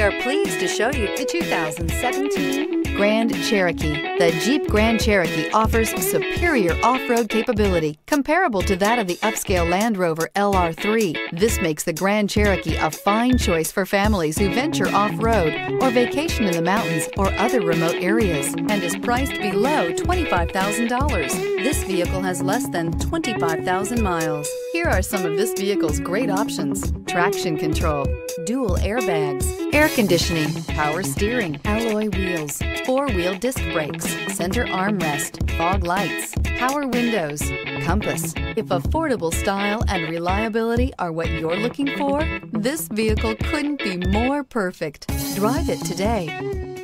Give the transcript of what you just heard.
are pleased to show you the 2017 Grand Cherokee. The Jeep Grand Cherokee offers superior off-road capability comparable to that of the upscale Land Rover LR3. This makes the Grand Cherokee a fine choice for families who venture off-road or vacation in the mountains or other remote areas and is priced below $25,000. This vehicle has less than 25,000 miles. Here are some of this vehicle's great options. Traction control, dual airbags, air conditioning, power steering, alloy wheels, four-wheel disc brakes, center armrest, fog lights, power windows, compass. If affordable style and reliability are what you're looking for, this vehicle couldn't be more perfect. Drive it today.